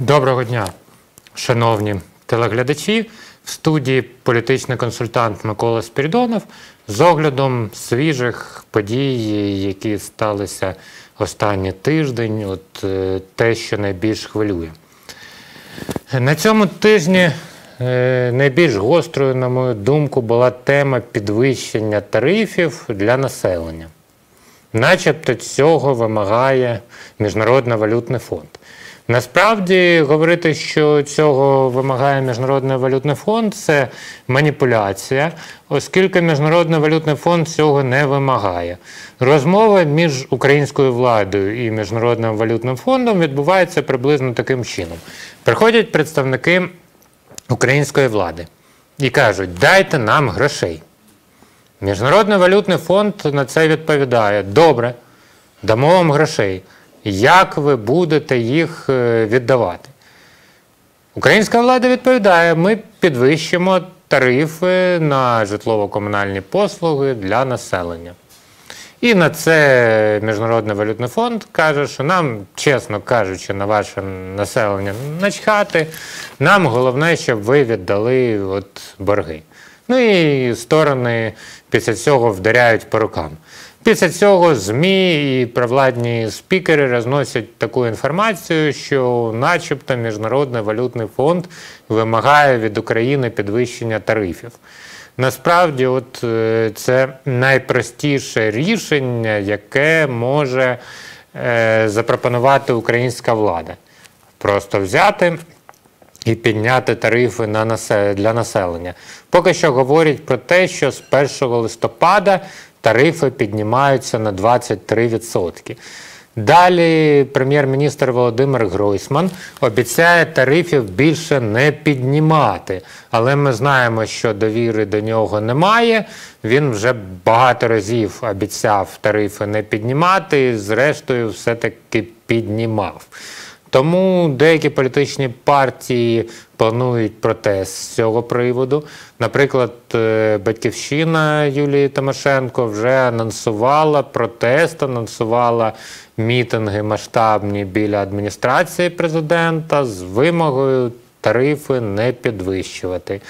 Доброго дня, шановні телеглядачі. В студії політичний консультант Микола Спірідонов з оглядом свіжих подій, які сталися останній тиждень, от е, те, що найбільш хвилює. На цьому тижні е, найбільш гострою, на мою думку, була тема підвищення тарифів для населення. Начебто цього вимагає Міжнародний валютний фонд. Насправді говорити, що цього вимагає Міжнародний валютний фонд, це маніпуляція, оскільки Міжнародний валютний фонд цього не вимагає. Розмова між українською владою і Міжнародним валютним фондом відбувається приблизно таким чином. Приходять представники української влади і кажуть, дайте нам грошей. Міжнародний валютний фонд на це відповідає: добре, дамо вам грошей. Як ви будете їх е, віддавати? Українська влада відповідає: ми підвищимо тарифи на житлово-комунальні послуги для населення. І на це Міжнародний валютний фонд каже, що нам, чесно кажучи, на ваше населення начхати. Нам головне, щоб ви віддали от борги. Ну і сторони після цього вдаряють по рукам. Після цього ЗМІ і провладні спікери розносять таку інформацію, що, начебто, Міжнародний валютний фонд вимагає від України підвищення тарифів. Насправді, от е, це найпростіше рішення, яке може е, запропонувати українська влада. Просто взяти і підняти тарифи на насе- для населення. Поки що говорять про те, що з 1 листопада тарифи піднімаються на 23%. Далі прем'єр-міністр Володимир Гройсман обіцяє тарифів більше не піднімати. Але ми знаємо, що довіри до нього немає. Він вже багато разів обіцяв тарифи не піднімати, і зрештою, все-таки піднімав. Тому деякі політичні партії планують протест з цього приводу. Наприклад, е, Батьківщина Юлії Тимошенко вже анонсувала протест, анонсувала мітинги масштабні біля адміністрації президента з вимогою тарифи не підвищувати.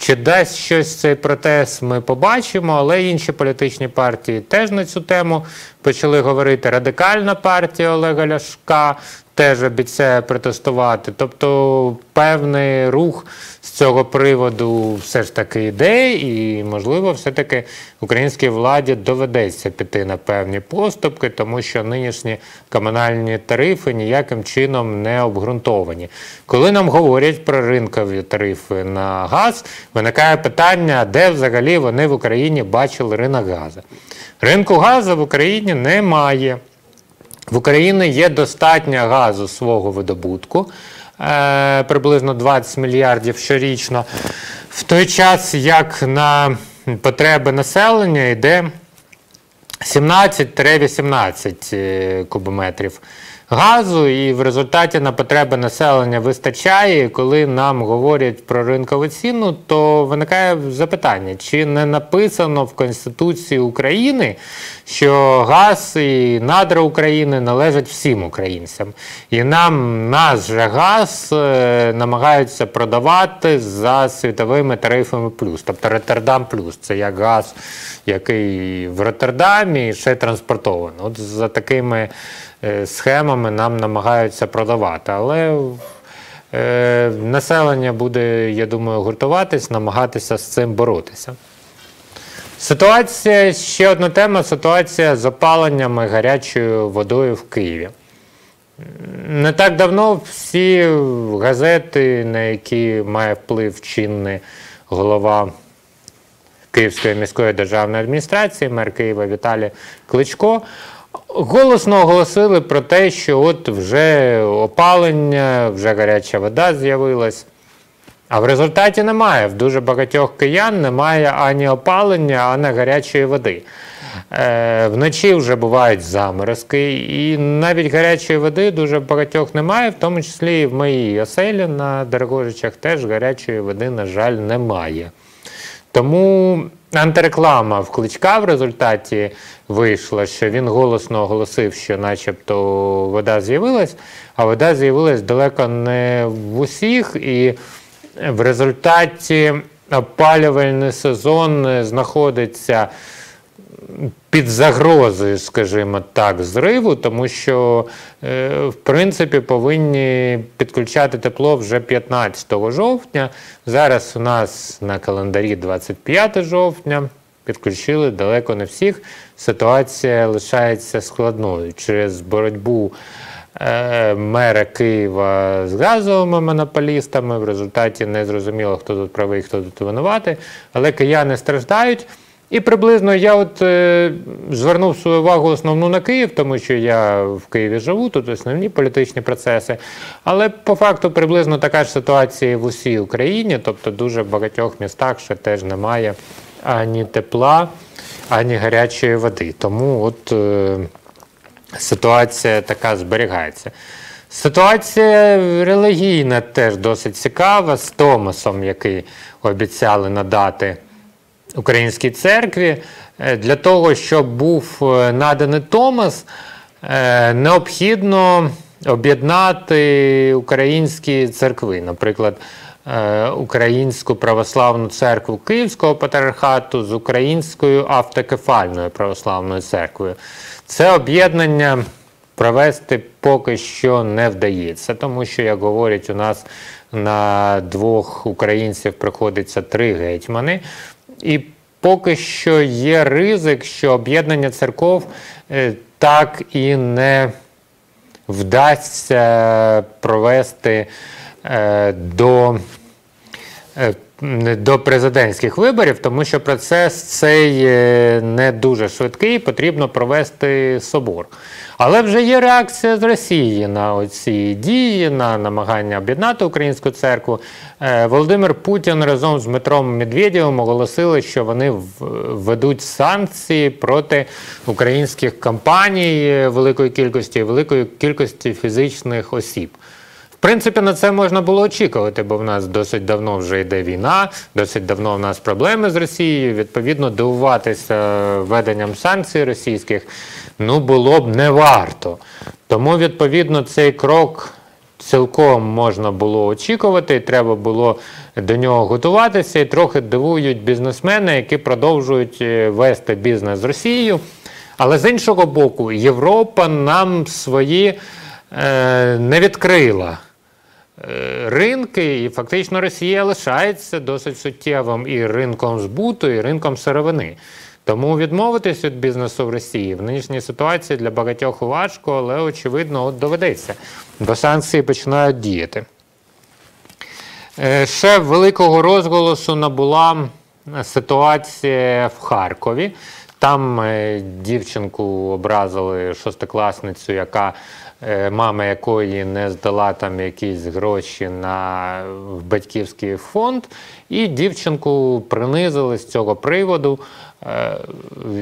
Чи дасть щось цей протест, ми побачимо, але інші політичні партії теж на цю тему почали говорити. Радикальна партія Олега Ляшка теж обіцяє протестувати. Тобто певний рух з цього приводу все ж таки йде, і, можливо, все-таки українській владі доведеться піти на певні поступки, тому що нинішні комунальні тарифи ніяким чином не обґрунтовані. Коли нам говорять про ринкові тарифи на газ, виникає питання, де взагалі вони в Україні бачили ринок газу. Ринку газу в Україні немає. В Україні є достатньо газу свого видобутку, е, приблизно 20 мільярдів щорічно. В той час, як на потреби населення йде 17-18 е, кубометрів газу, і в результаті на потреби населення вистачає. Коли нам говорять про ринкову ціну, то виникає запитання, чи не написано в Конституції України, що газ і надра України належать всім українцям. І нам наш же газ е, намагаються продавати за світовими тарифами плюс, тобто Роттердам плюс. Це як газ, який в Роттердамі ще транспортовано. От за такими е, схемами нам намагаються продавати. Але е, населення буде, я думаю, гуртуватись, намагатися з цим боротися. Ситуація, ще одна тема ситуація з опаленням і гарячою водою в Києві. Не так давно всі газети, на які має вплив чинний голова Київської міської державної адміністрації, мер Києва Віталій Кличко, голосно оголосили про те, що от вже опалення, вже гаряча вода з'явилась. А в результаті немає. В дуже багатьох киян немає ані опалення, ані гарячої води. Е, вночі вже бувають заморозки, і навіть гарячої води дуже багатьох немає, в тому числі і в моїй оселі на Дорогожичах теж гарячої води, на жаль, немає. Тому антиреклама в кличка в результаті вийшла, що він голосно оголосив, що начебто вода з'явилась, а вода з'явилась далеко не в усіх, і в результаті опалювальний сезон знаходиться під загрозою, скажімо так, зриву, тому що, е, в принципі, повинні підключати тепло вже 15 жовтня. Зараз у нас на календарі 25 жовтня. Підключили далеко не всіх. Ситуація лишається складною через боротьбу мера Києва з газовими монополістами. В результаті не зрозуміло, хто тут правий, хто тут винуватий. Але кияни страждають. І приблизно я от е, звернув свою увагу основну на Київ, тому що я в Києві живу, тут основні політичні процеси. Але по факту приблизно така ж ситуація в усій Україні, тобто дуже в багатьох містах ще теж немає ані тепла, ані гарячої води. Тому от е, ситуація така зберігається. Ситуація релігійна теж досить цікава з Томасом, який обіцяли надати українській церкві. Е, Для того, щоб був е, наданий Томас, е, необхідно об'єднати українські церкви, наприклад, Українську православну церкву Київського патріархату з Українською автокефальною православною церквою. Це об'єднання провести поки що не вдається, тому що, як говорять, у нас на двох українців приходиться три гетьмани. І поки що є ризик, що об'єднання церков е, так і не вдасться провести е, до е, до президентських виборів, тому що процес цей е, не дуже швидкий, потрібно провести собор. Але вже є реакція з Росії на ці дії, на намагання об'єднати українську церкву. Е, Володимир Путін разом з Дмитром Медведєвим оголосили, що вони введуть санкції проти українських компаній е, великої кількості, великої кількості фізичних осіб. Принципі, на це можна було очікувати, бо в нас досить давно вже йде війна, досить давно в нас проблеми з Росією. Відповідно, дивуватися введенням санкцій російських ну було б не варто. Тому, відповідно, цей крок цілком можна було очікувати, і треба було до нього готуватися. І трохи дивують бізнесмени, які продовжують е, вести бізнес з Росією. Але з іншого боку, Європа нам свої е, не відкрила ринки, і фактично Росія лишається досить суттєвим і ринком збуту, і ринком сировини. Тому відмовитись від бізнесу в Росії в нинішній ситуації для багатьох важко, але очевидно от доведеться, бо санкції починають діяти. Е, Ще великого розголосу набула ситуація в Харкові. Там е, дівчинку образили шостикласницю, яка е, мама якої не здала там якісь гроші на батьківський фонд, і дівчинку принизили з цього приводу. Е,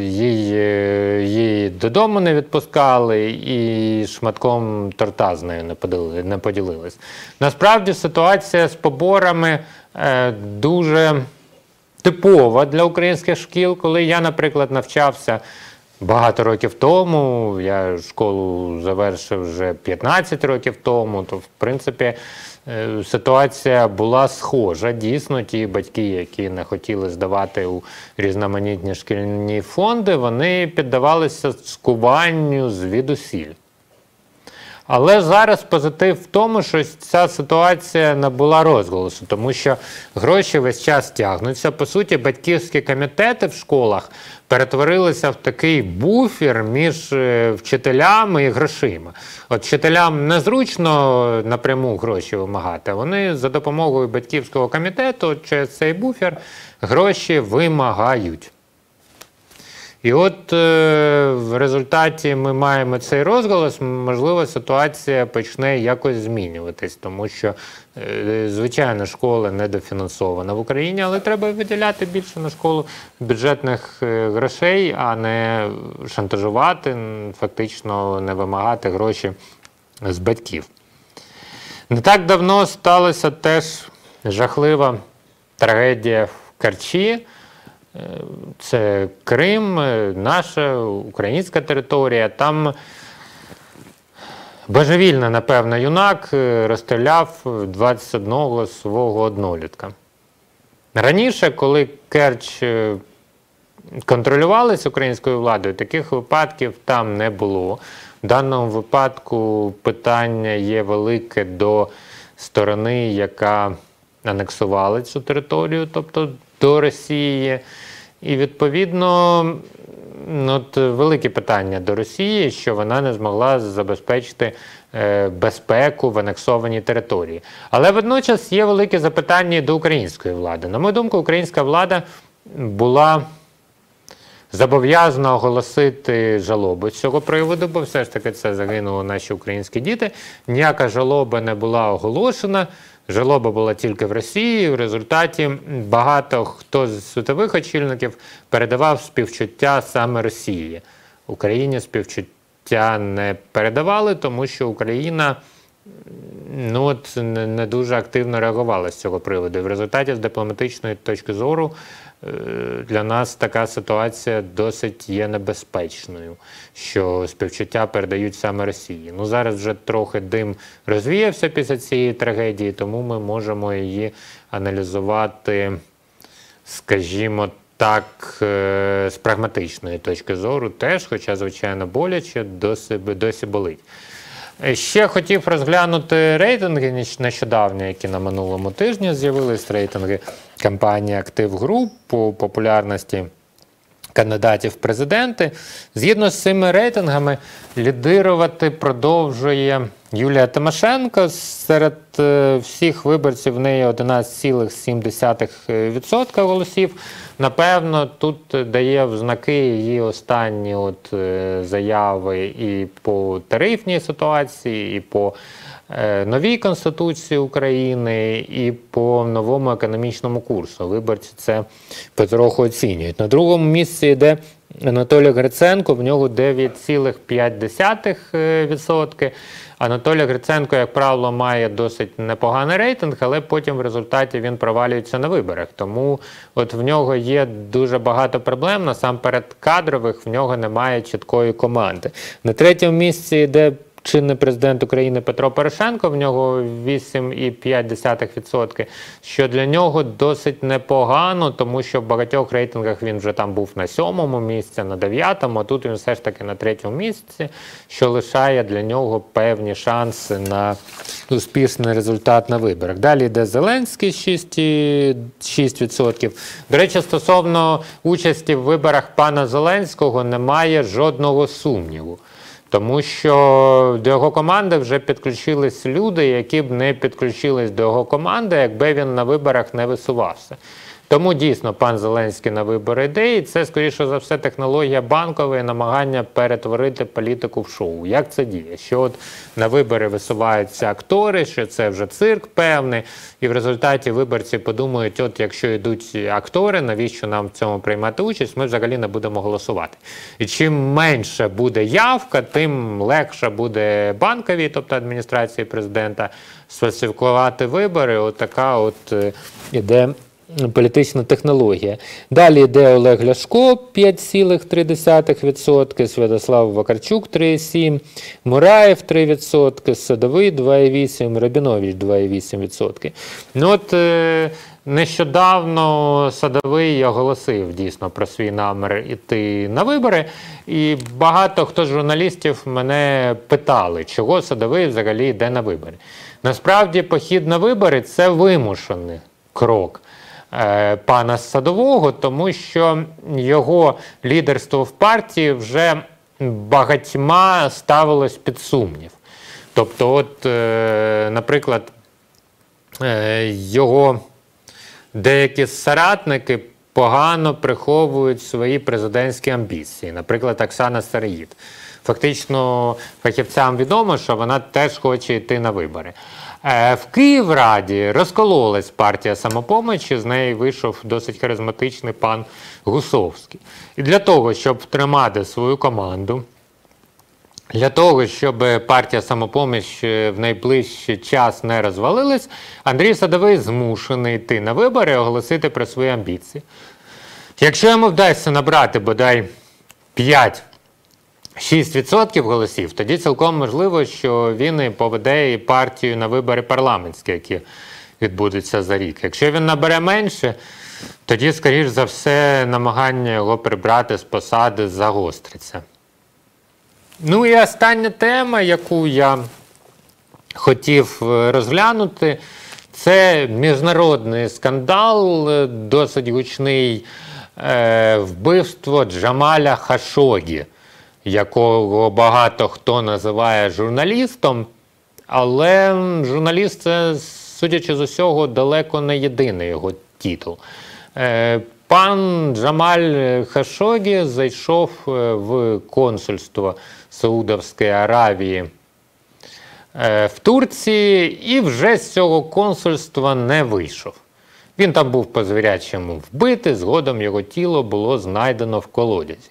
Їй, е, її додому не відпускали і шматком торта з нею не поділили- не поділились. Насправді ситуація з поборами е, дуже типова для українських шкіл. Коли я, наприклад, навчався багато років тому, я школу завершив вже 15 років тому, то в принципі е, ситуація була схожа. Дійсно, ті батьки, які не хотіли здавати у різноманітні шкільні фонди, вони піддавалися скуванню звідусіль. Але зараз позитив в тому, що ця ситуація набула розголосу, тому що гроші весь час тягнуться. По суті, батьківські комітети в школах перетворилися в такий буфер між е, вчителями і грошима. От вчителям незручно напряму гроші вимагати. Вони за допомогою батьківського комітету через цей буфер гроші вимагають. І от е, в результаті ми маємо цей розголос, можливо, ситуація почне якось змінюватись, тому що, е, звичайно, школа недофінансована в Україні, але треба виділяти більше на школу бюджетних е, грошей, а не шантажувати, фактично не вимагати гроші з батьків. Не так давно сталася теж жахлива трагедія в Карчі. Це Крим, наша українська територія. Там божевільно, напевно, юнак е, розстріляв 21 свого однолітка. Раніше, коли Керч е, контролювалась українською владою, таких випадків там не було. В даному випадку питання є велике до сторони, яка анексувала цю територію, тобто до Росії. І відповідно от, велике питання до Росії, що вона не змогла забезпечити е, безпеку в анексованій території. Але водночас є велике запитання до української влади. На мою думку, українська влада була зобов'язана оголосити жалобу з цього приводу, бо все ж таки це загинули наші українські діти. Ніяка жалоба не була оголошена. Жалоба була тільки в Росії. В результаті багато хто з світових очільників передавав співчуття саме Росії. Україні співчуття не передавали, тому що Україна ну, от, не, дуже активно реагувала з цього приводу. В результаті, з дипломатичної точки зору, е, для нас така ситуація досить є небезпечною, що співчуття передають саме Росії. Ну зараз вже трохи дим розвіявся після цієї трагедії, тому ми можемо її аналізувати, скажімо так, е, з прагматичної точки зору, теж, хоча, звичайно, боляче, досі, досі болить. Е, Ще хотів розглянути рейтинги нещодавні, які на минулому тижні з'явились. Рейтинги компанії Актив Груп по популярності кандидатів в президенти. Згідно з цими рейтингами, лідирувати продовжує Юлія Тимошенко. Серед е, всіх виборців в неї 11,7% голосів. Напевно, тут дає в знаки її останні от, е, заяви і по тарифній ситуації, і по е, новій Конституції України, і по новому економічному курсу. Виборці це потроху оцінюють. На другому місці йде Анатолій Гриценко, в нього 9,5%. Анатолій Гриценко, як правило, має досить непоганий рейтинг, але потім в результаті він провалюється на виборах. Тому от в нього є дуже багато проблем. Насамперед кадрових в нього немає чіткої команди. На третьому місці йде чинний президент України Петро Порошенко, в нього 8,5%, що для нього досить непогано, тому що в багатьох рейтингах він вже там був на сьомому місці, на дев'ятому, а тут він все ж таки на третьому місці, що лишає для нього певні шанси на успішний результат на виборах. Далі йде Зеленський 6,6%. До речі, стосовно участі в виборах пана Зеленського немає жодного сумніву. Тому що до його команди вже підключились люди, які б не підключились до його команди, якби він на виборах не висувався. Тому дійсно пан Зеленський на вибори йде, і це, скоріше за все, технологія банкової намагання перетворити політику в шоу. Як це діє? Що от на вибори висуваються актори, що це вже цирк певний, і в результаті виборці подумають: от якщо йдуть актори, навіщо нам в цьому приймати участь? Ми взагалі не будемо голосувати. І чим менше буде явка, тим легше буде банковій, тобто адміністрації президента, сфальсифікувати вибори. От така от е, іде політична технологія. Далі йде Олег Ляшко 5,3%, Святослав Вакарчук 3,7%, Мураєв 3%, Садовий 2,8%, Рабінович 2,8%. Ну от е, нещодавно Садовий оголосив дійсно про свій намір іти на вибори, і багато хто з журналістів мене питали, чого Садовий взагалі йде на вибори. Насправді, похід на вибори це вимушений крок пана Садового, тому що його лідерство в партії вже багатьма ставилось під сумнів. Тобто, от, е, наприклад, е, його деякі соратники погано приховують свої президентські амбіції. Наприклад, Оксана Сараїд. Фактично, фахівцям відомо, що вона теж хоче йти на вибори. Е, В Київраді розкололась партія самопомочі, з неї вийшов досить харизматичний пан Гусовський. І для того, щоб втримати свою команду, для того, щоб партія самопоміч в найближчий час не розвалилась, Андрій Садовий змушений йти на вибори і оголосити про свої амбіції. Якщо йому вдасться набрати бодай 5-6% голосів, тоді цілком можливо, що він і поведе і партію на вибори парламентські, які відбудуться за рік. Якщо він набере менше, тоді, скоріш за все, намагання його прибрати з посади загостриться. Ну і остання тема, яку я хотів е, розглянути, це міжнародний скандал, е, досить гучний е, вбивство Джамаля Хашогі, якого багато хто називає журналістом, але журналіст це, судячи з усього, далеко не єдиний його титул. Е, Пан Джамаль Хашогі зайшов е, в консульство Саудовської Аравії е, в Турції і вже з цього консульства не вийшов. Він там був по звірячому вбитий, згодом його тіло було знайдено в колодязі.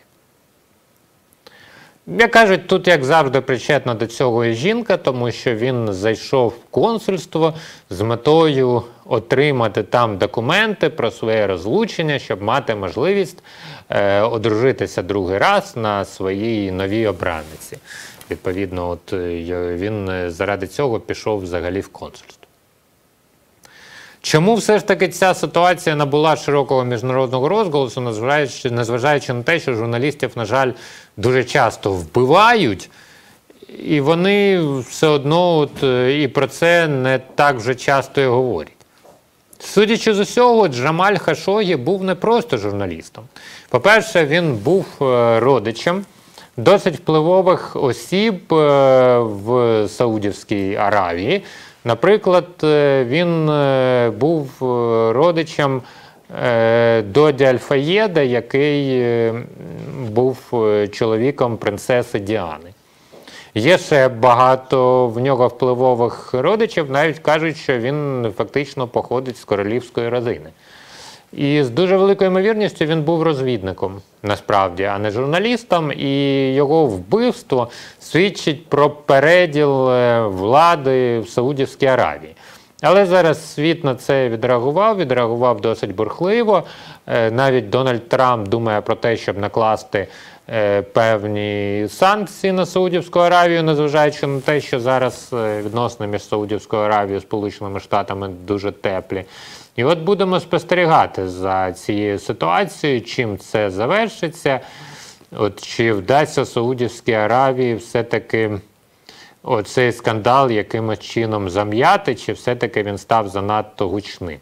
Як кажуть, тут, як завжди, причетна до цього і жінка, тому що він зайшов в консульство з метою отримати там документи про своє розлучення, щоб мати можливість е, одружитися другий раз на своїй новій обраниці. Відповідно, от е, він е, заради цього пішов взагалі в консульство. Чому все ж таки ця ситуація набула широкого міжнародного розголосу, незважаючи, незважаючи на те, що журналістів, на жаль, дуже часто вбивають, і вони все одно от, е, і про це не так вже часто і говорять. Судячи з усього, Джамаль Хашогі був не просто журналістом. По-перше, він був е, родичем досить впливових осіб е, в Саудівській Аравії. Наприклад, е, він е, був е, родичем Доді Альфаєда, який був чоловіком принцеси Діани. Є ще багато в нього впливових родичів, навіть кажуть, що він фактично походить з королівської родини. І з дуже великою ймовірністю він був розвідником насправді, а не журналістом. І його вбивство свідчить про переділ е, влади в Саудівській Аравії. Але зараз світ на це відреагував, відреагував досить бурхливо. Е, Навіть Дональд Трамп думає про те, щоб накласти е, певні санкції на Саудівську Аравію, незважаючи на те, що зараз відносини між Саудівською Аравією і Сполученими Штатами дуже теплі. І от будемо спостерігати за цією ситуацією, чим це завершиться. От чи вдасться Саудівській Аравії все-таки оцей скандал якимось чином зам'яти, чи все-таки він став занадто гучним?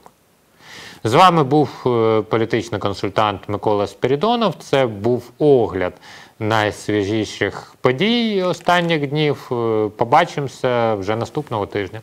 З вами був е, політичний консультант Микола Спірідонов. Це був огляд найсвіжіших подій останніх днів. Е, Побачимося вже наступного тижня.